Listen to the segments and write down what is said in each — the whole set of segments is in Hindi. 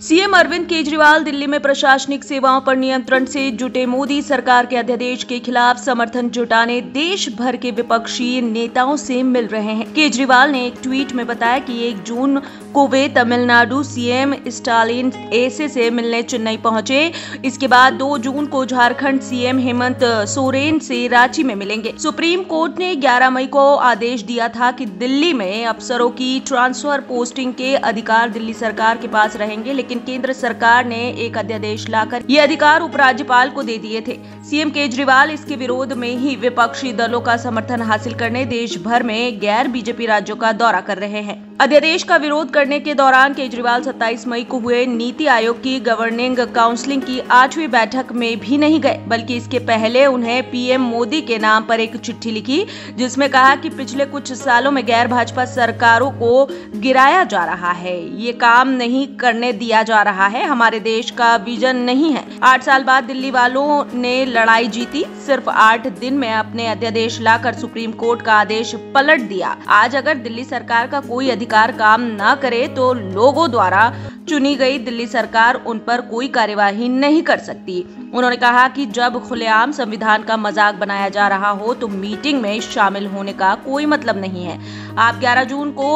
सीएम अरविंद केजरीवाल दिल्ली में प्रशासनिक सेवाओं पर नियंत्रण से जुटे मोदी सरकार के अध्यादेश के खिलाफ समर्थन जुटाने देश भर के विपक्षी नेताओं से मिल रहे हैं। केजरीवाल ने एक ट्वीट में बताया कि एक जून को वे तमिलनाडु सीएम स्टालिन एसे से मिलने चेन्नई पहुँचे। इसके बाद 2 जून को झारखंड सीएम हेमंत सोरेन से रांची में मिलेंगे। सुप्रीम कोर्ट ने 11 मई को आदेश दिया था कि दिल्ली में अफसरों की ट्रांसफ़र पोस्टिंग के अधिकार दिल्ली सरकार के पास रहेंगे, लेकिन लेकिन केंद्र सरकार ने एक अध्यादेश लाकर ये अधिकार उपराज्यपाल को दे दिए थे। सीएम केजरीवाल इसके विरोध में ही विपक्षी दलों का समर्थन हासिल करने देश भर में गैर बीजेपी राज्यों का दौरा कर रहे हैं। अध्यादेश का विरोध करने के दौरान केजरीवाल 27 मई को हुए नीति आयोग की गवर्निंग काउंसिलिंग की आठवीं बैठक में भी नहीं गए, बल्कि इसके पहले उन्हें पीएम मोदी के नाम पर एक चिट्ठी लिखी, जिसमें कहा कि पिछले कुछ सालों में गैर भाजपा सरकारों को गिराया जा रहा है। ये काम नहीं करने दिया जा रहा है। हमारे देश का विजन नहीं है। आठ साल बाद दिल्ली वालों ने लड़ाई जीती। सिर्फ़ आठ दिन में अपने अध्यादेश लाकर सुप्रीम कोर्ट का आदेश पलट दिया। आज अगर दिल्ली सरकार का कोई अधिकार काम न करे तो लोगों द्वारा चुनी गई दिल्ली सरकार उन पर कोई कार्यवाही नहीं कर सकती। उन्होंने कहा कि जब खुलेआम संविधान का मज़ाक बनाया जा रहा हो तो मीटिंग में शामिल होने का कोई मतलब नहीं है। आप 11 जून को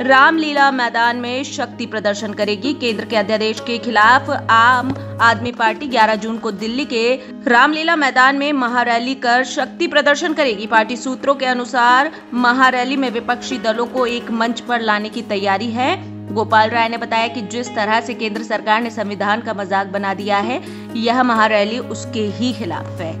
रामलीला मैदान में शक्ति प्रदर्शन करेगी। केंद्र के अध्यादेश के खिलाफ आम आदमी पार्टी 11 जून को दिल्ली के रामलीला मैदान में महारैली कर शक्ति प्रदर्शन करेगी। पार्टी सूत्रों के अनुसार महारैली में विपक्षी दलों को एक मंच पर लाने की तैयारी है। गोपाल राय ने बताया कि जिस तरह से केंद्र सरकार ने संविधान का मज़ाक बना दिया है, यह महारैली उसके ही खिलाफ है।